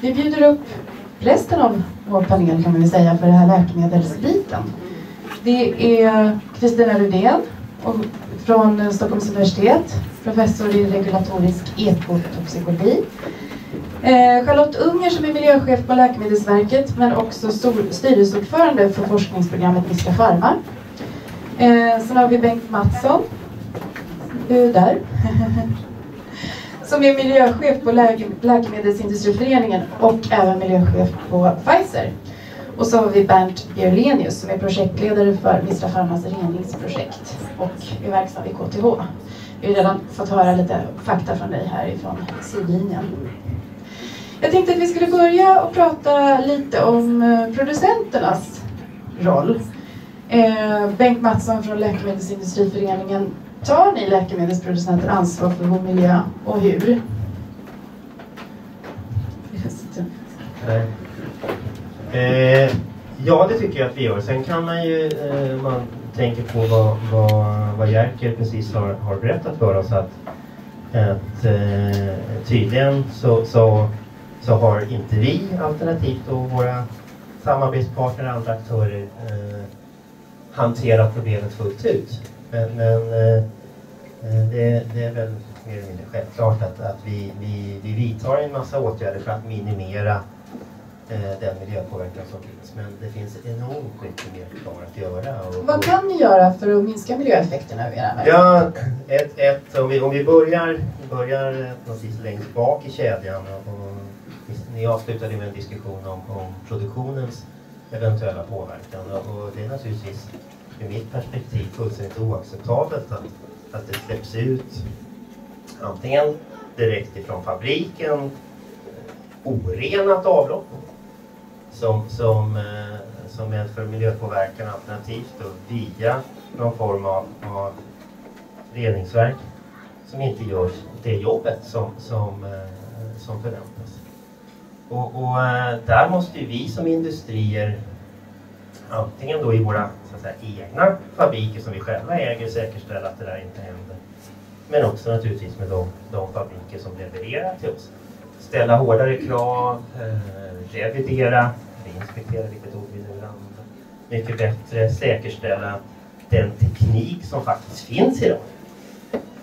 Vi bjuder upp resten av vår panel kan man väl säga för den här läkemedelsbiten. Det är Kristina Rudén från Stockholms universitet, professor i regulatorisk ekotoxikologi. Eh, Charlotte Unger som är miljöchef på Läkemedelsverket men också styrelseordförande för forskningsprogrammet Mistra Pharma. Eh, sen har vi Bengt Mattsson, du är där, som är miljöchef på Läke Läkemedelsindustriföreningen och även miljöchef på Pfizer. Och så har vi Bernt Björlenius som är projektledare för Mistra Farmas reningsprojekt och är verksam vid KTH. Vi har redan fått höra lite fakta från dig här ifrån sidlinjen. Jag tänkte att vi skulle börja och prata lite om eh, producenternas roll. Eh, Bengt Mattsson från Läkemedelsindustriföreningen. Tar ni läkemedelsproducenter ansvar för vår miljö och hur? Eh, ja, det tycker jag att vi gör. Sen kan man ju, eh, man tänker på vad, vad, vad Jerker precis har, har berättat för oss att, att eh, tydligen så, så, så har inte vi alternativt då våra samarbetspartner och andra aktörer eh, hanterat problemet fullt ut. Men, men eh, det, det, är väl mer eller mindre självklart att, att vi, vi, vi vidtar en massa åtgärder för att minimera eh, den miljöpåverkan som finns. Men det finns enormt mycket mer kvar att göra. Och, Vad kan ni göra för att minska miljöeffekterna av era Ja, ett, ett, om, vi, om vi börjar, börjar någonstans längst bak i kedjan. Och, och, ni avslutade med en diskussion om, om produktionens eventuella påverkan. Och det är naturligtvis ur mitt perspektiv fullständigt oacceptabelt att, att det släpps ut antingen direkt ifrån fabriken orenat avlopp som, som, eh, som medför miljöpåverkan alternativt då via någon form av, av reningsverk som inte gör det jobbet som, som, eh, som förväntas. Och, och eh, där måste ju vi som industrier antingen då i våra så att säga, egna fabriker som vi själva äger säkerställa att det där inte händer. Men också naturligtvis med de, de fabriker som levererar till oss. Ställa hårdare krav, eh, revidera, reinspektera vilket ord vi nu använder. Mycket bättre säkerställa den teknik som faktiskt finns idag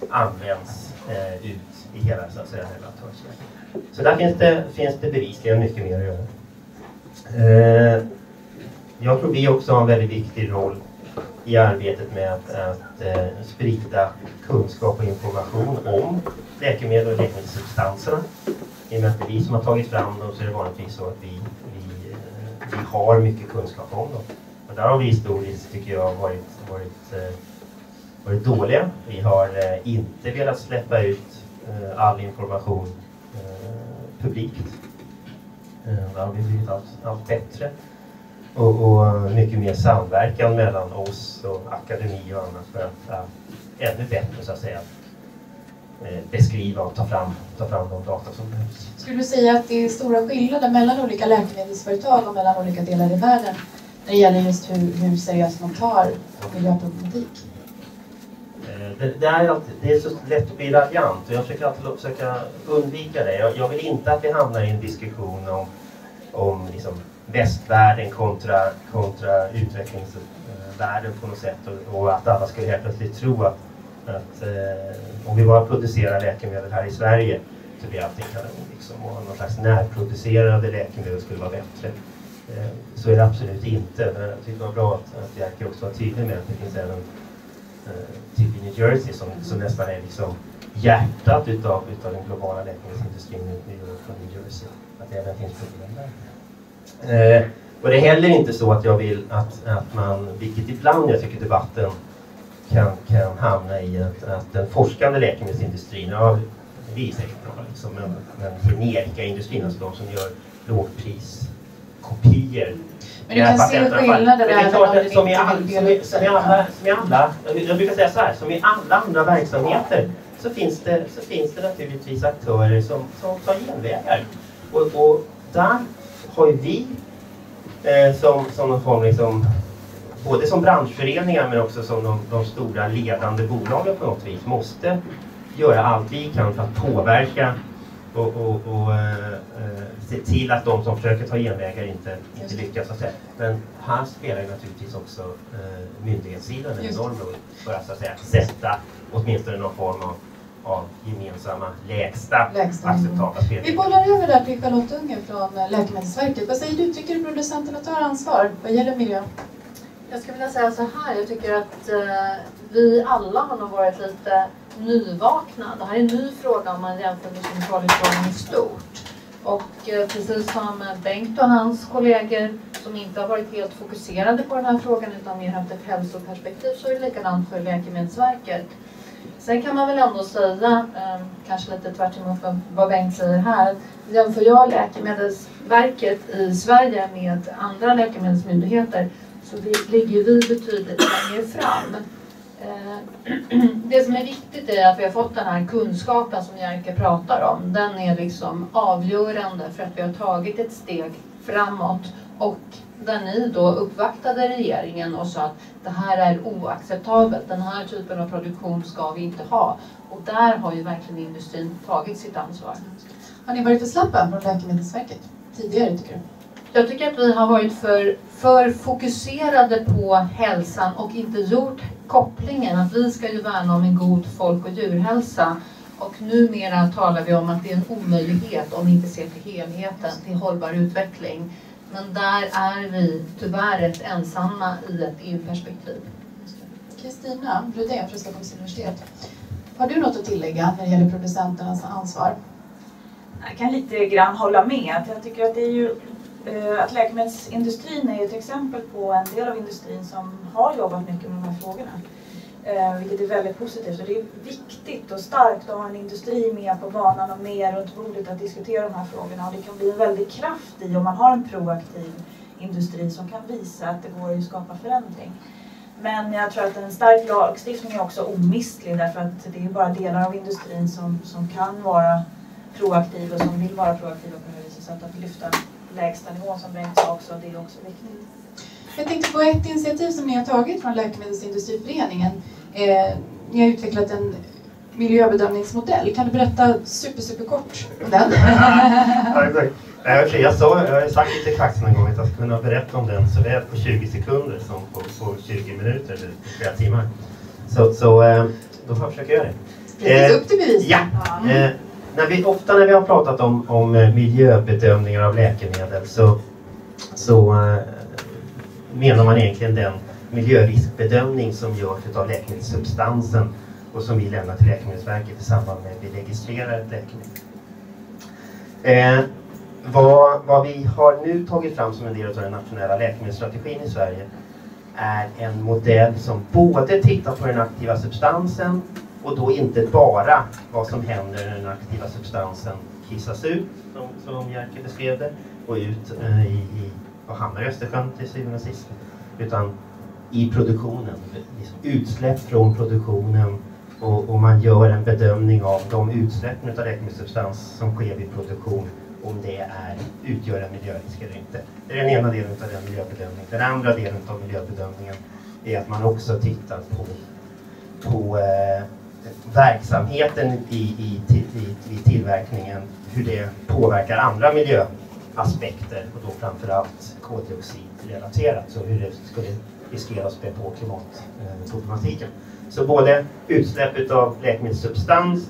används eh, ut i hela så att säga, Så där finns det, finns det bevisligen mycket mer att göra. Eh, jag tror vi också har en väldigt viktig roll i arbetet med att, att eh, sprida kunskap och information om läkemedel och läkemedelssubstanserna. I och med att det är vi som har tagit fram dem så är det vanligtvis så att vi, vi, eh, vi har mycket kunskap om dem. Och där har vi historiskt, tycker jag, varit, varit, eh, varit dåliga. Vi har eh, inte velat släppa ut eh, all information eh, publikt. Eh, där har vi blivit allt, allt bättre och, och, mycket mer samverkan mellan oss och akademi och annat för att ja, ännu bättre så att säga eh, beskriva och ta fram, ta fram de data som behövs. Skulle du säga att det är stora skillnader mellan olika läkemedelsföretag och mellan olika delar i världen när det gäller just hur, hur seriöst man tar miljöproblematik? Eh, det, det, är alltid, det är så lätt att bli raljant och jag försöker alltid försöka undvika det. Jag, jag vill inte att vi hamnar i en diskussion om, om liksom västvärlden kontra, kontra utvecklingsvärlden på något sätt och, och att alla skulle helt plötsligt tro att, att eh, om vi bara producerar läkemedel här i Sverige så blir allting kanon liksom, och någon slags närproducerade läkemedel skulle vara bättre. Eh, så är det absolut inte. Men jag tycker det var bra att, att Jerker också var tydlig med att det finns även eh, typ i New Jersey som, som nästan är liksom hjärtat utav, utav den globala läkemedelsindustrin i New Jersey. Att det även finns problem där. Eh, och det är heller inte så att jag vill att, att man, vilket ibland jag tycker debatten kan, kan hamna i, att, att den forskande läkemedelsindustrin, ja, vi är säkert bra, liksom, men, men generikaindustrin, alltså de som gör lågpriskopior men du kan se skillnader även om det som i, all, som, i, som, i alla, som i alla, jag brukar säga så här, som i alla andra verksamheter så finns det, så finns det naturligtvis aktörer som, som tar genvägar. Och, och där har ju vi eh, som, som någon form liksom, både som branschföreningar men också som de, de, stora ledande bolagen på något vis måste göra allt vi kan för att påverka och, och, och eh, eh, se till att de som försöker ta genvägar inte, inte lyckas. Så att säga. Men här spelar ju naturligtvis också eh, myndighetssidan en enorm roll för att, så att säga, sätta åtminstone någon form av, av gemensamma lägsta, Lägsta. acceptabla Vi spelregler. bollar över där till Charlotte Unge från eh, Läkemedelsverket. Vad säger du? Tycker du producenterna tar ansvar vad gäller miljön? Jag skulle vilja säga så här, jag tycker att eh, vi alla har nog varit lite nyvakna. Det här är en ny fråga om man jämför med kemikaliefrågan i stort. Och eh, precis som Bengt och hans kollegor som inte har varit helt fokuserade på den här frågan utan mer haft ett hälsoperspektiv så är det likadant för Läkemedelsverket. Sen kan man väl ändå säga, ehm, kanske lite tvärt emot vad, vad Bengt säger här, jämför jag Läkemedelsverket i Sverige med andra läkemedelsmyndigheter så ligger vi betydligt längre fram. Ehm, det som är viktigt är att vi har fått den här kunskapen som Jerker pratar om. Den är liksom avgörande för att vi har tagit ett steg framåt och där ni då uppvaktade regeringen och sa att det här är oacceptabelt. Den här typen av produktion ska vi inte ha. Och där har ju verkligen industrin tagit sitt ansvar. Har ni varit för slappa från Läkemedelsverket tidigare tycker du? Jag tycker att vi har varit för, för fokuserade på hälsan och inte gjort kopplingen att vi ska ju värna om en god folk och djurhälsa. Och numera talar vi om att det är en omöjlighet om vi inte ser till helheten, till hållbar utveckling. Men där är vi tyvärr rätt ensamma i ett EU-perspektiv. Kristina från Stockholms universitet. Har du något att tillägga när det gäller producenternas ansvar? Jag kan lite grann hålla med. Jag tycker att det är ju eh, att läkemedelsindustrin är ett exempel på en del av industrin som har jobbat mycket med de här frågorna. Eh, vilket är väldigt positivt. Så det är viktigt och starkt att ha en industri med på banan och med runt bordet att diskutera de här frågorna. Och det kan bli en väldig kraft i om man har en proaktiv industri som kan visa att det går att skapa förändring. Men jag tror att en stark lagstiftning är också omistlig därför att det är bara delar av industrin som, som kan vara proaktiv och som vill vara proaktiva på det här viset. Så att, att lyfta lägsta nivån som Bengt sa också, det är också viktigt. Jag tänkte på ett initiativ som ni har tagit från Läkemedelsindustriföreningen. Eh, ni har utvecklat en miljöbedömningsmodell. Kan du berätta super, super kort om den? Ja, exakt. Sig, Jag, sa, jag har sagt lite kaxigt någon gång att jag ska kunna berätta om den såväl på 20 sekunder som på, på 20 minuter eller flera timmar. Så, så eh, då får jag försöka göra det. Precis, Eh, upp till bevis. Ja. Eh, när vi, ofta när vi har pratat om, om eh, miljöbedömningar av läkemedel så, så eh, menar man egentligen den miljöriskbedömning som görs av läkemedelssubstansen och som vi lämnar till Läkemedelsverket i samband med att vi registrerar ett läkemedel. Eh, vad, vad vi har nu tagit fram som en del av den nationella läkemedelsstrategin i Sverige är en modell som både tittar på den aktiva substansen och då inte bara vad som händer när den aktiva substansen kissas ut, som, som Jerker beskrev det, och ut eh, i, i, och hamnar i Östersjön till syvende och sist. Utan i produktionen, liksom utsläpp från produktionen och, och man gör en bedömning av de utsläppen av läkemedelssubstans som sker vid produktion om det är, utgör en miljörisk eller inte. Det är den ena delen av den miljöbedömningen. Den andra delen av miljöbedömningen är att man också tittar på, på eh, verksamheten i, i, i, i, tillverkningen, hur det påverkar andra aspekter och då framförallt koldioxidrelaterat, så hur det skulle riskera att spä på klimatproblematiken. Så både utsläpp av läkemedelssubstans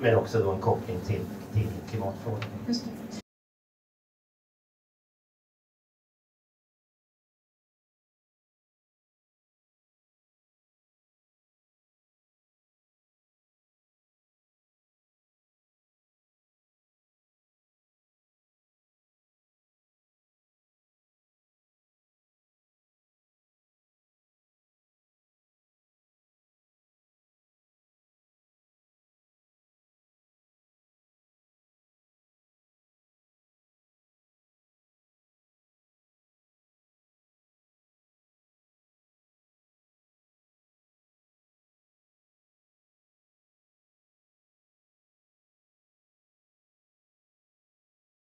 men också då en koppling till, till klimatfrågan. Just det.